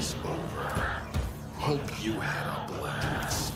over. Hope you had a blast.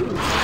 Ooh.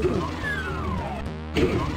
Oh, my God.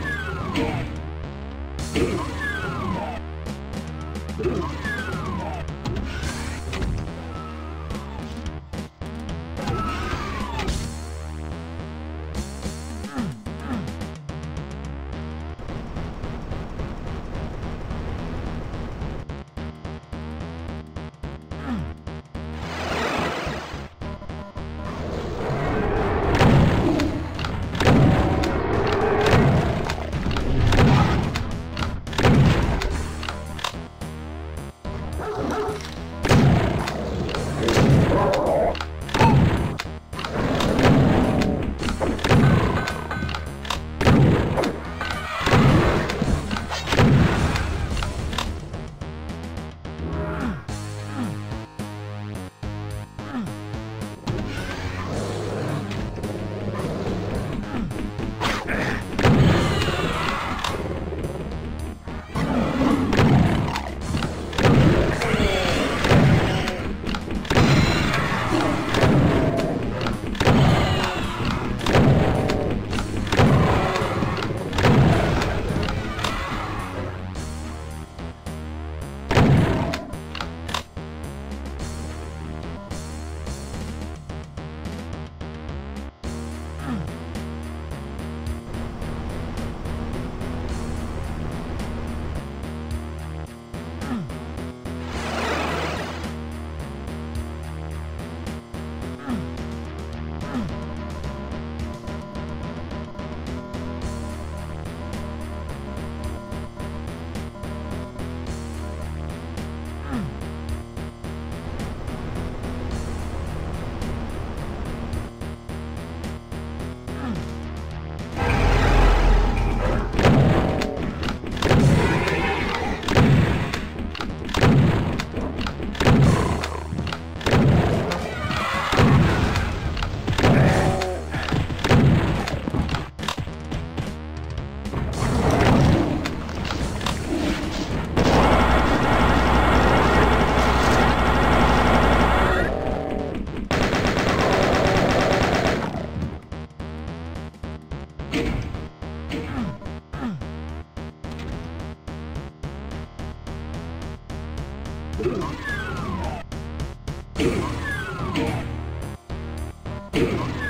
Thank you.